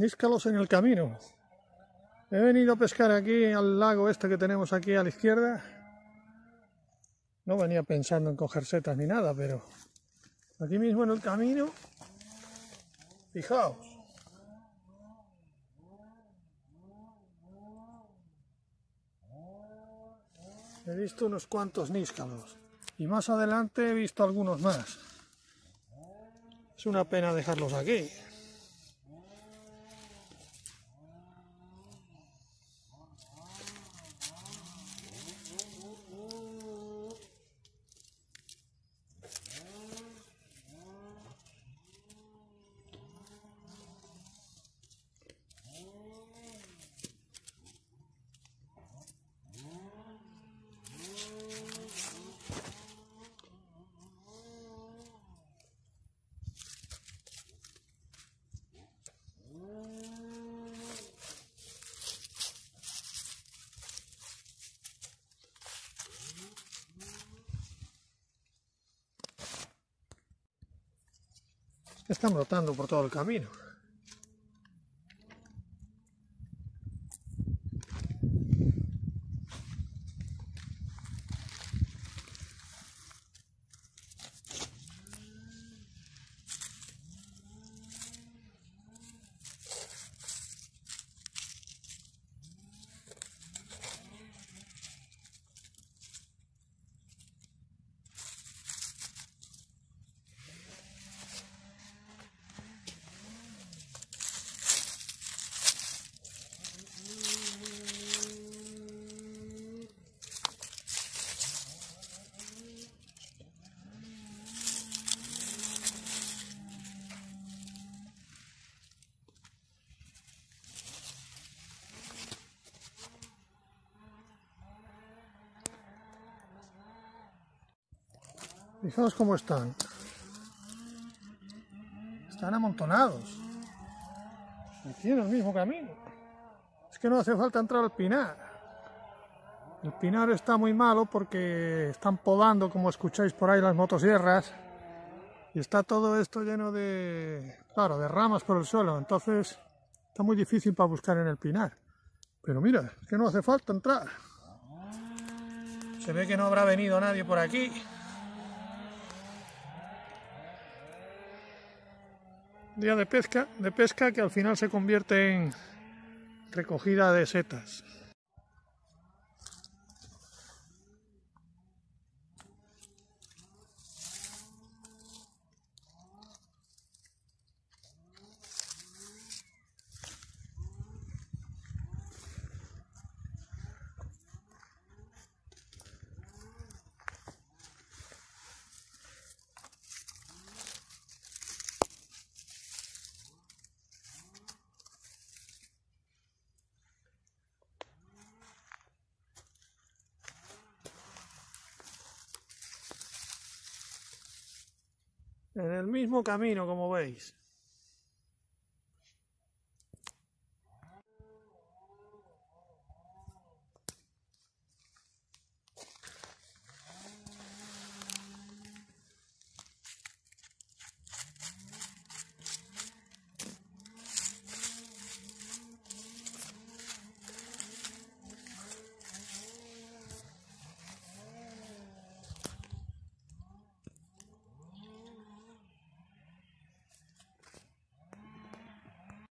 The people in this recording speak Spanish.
níscalos en el camino. He venido a pescar aquí al lago este que tenemos aquí a la izquierda. No venía pensando en coger setas ni nada, pero aquí mismo en el camino, fijaos. He visto unos cuantos níscalos y más adelante he visto algunos más. Es una pena dejarlos aquí. Están brotando por todo el camino. Fijaos cómo están. Están amontonados. Aquí en el mismo camino. Es que no hace falta entrar al pinar. El pinar está muy malo porque están podando, como escucháis por ahí, las motosierras. Y está todo esto lleno de, claro, de ramas por el suelo. Entonces está muy difícil para buscar en el pinar. Pero mira, es que no hace falta entrar. Se ve que no habrá venido nadie por aquí. Día de pesca, de pesca que al final se convierte en recogida de setas. En el mismo camino como veis